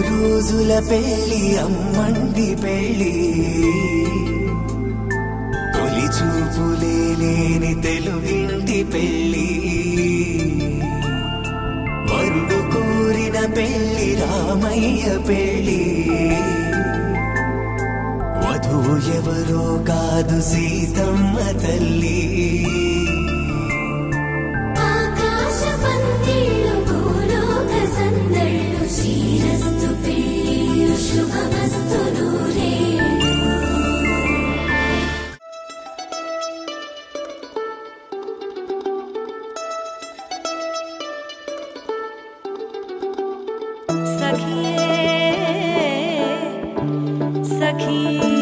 రోజుల పెళ్ళి అమ్మండి పెళ్ళి తొలి చూపులే లేని తెలుగింటి పెళ్ళి వరుడు కోరిన పెళ్ళి రామయ్య పెళ్ళి వధువు ఎవరో కాదు సీతమ్మ తల్లి. ఆకాశ सखिए सखी